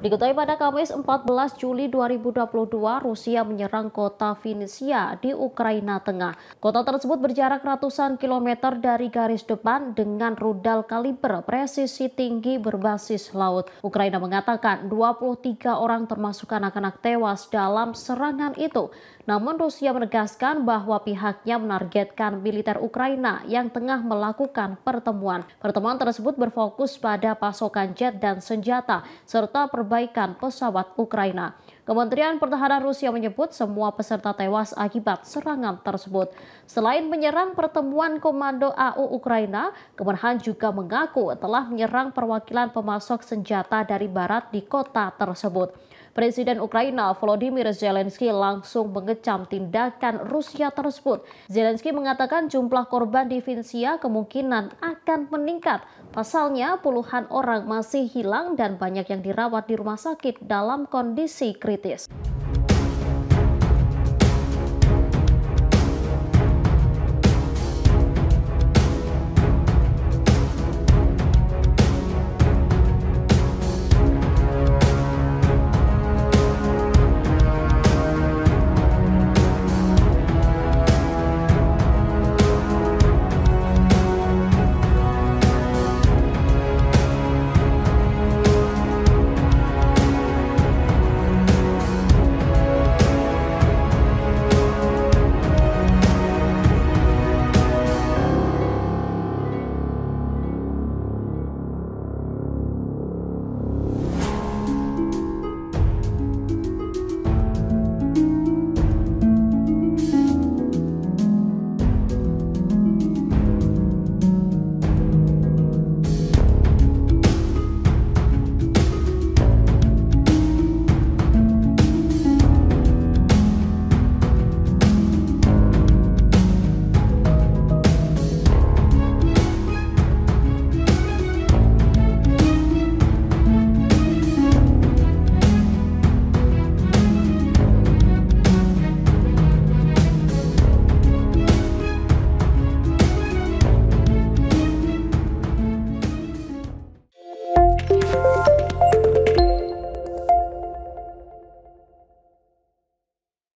Diketahui pada Kamis 14 Juli 2022, Rusia menyerang kota Vinnytsia di Ukraina Tengah. Kota tersebut berjarak ratusan kilometer dari garis depan dengan rudal kaliber presisi tinggi berbasis laut. Ukraina mengatakan 23 orang termasuk anak-anak tewas dalam serangan itu. Namun Rusia menegaskan bahwa pihaknya menargetkan militer Ukraina yang tengah melakukan pertemuan. Pertemuan tersebut berfokus pada pasokan jet dan senjata serta perbaikan perbaikan pesawat Ukraina. Kementerian Pertahanan Rusia menyebut semua peserta tewas akibat serangan tersebut. Selain menyerang pertemuan Komando AU Ukraina, Kemenhan juga mengaku telah menyerang perwakilan pemasok senjata dari barat di kota tersebut. Presiden Ukraina Volodymyr Zelensky langsung mengecam tindakan Rusia tersebut. Zelensky mengatakan jumlah korban di Vinsia kemungkinan akan meningkat. Pasalnya puluhan orang masih hilang dan banyak yang dirawat di rumah sakit dalam kondisi kritis. this.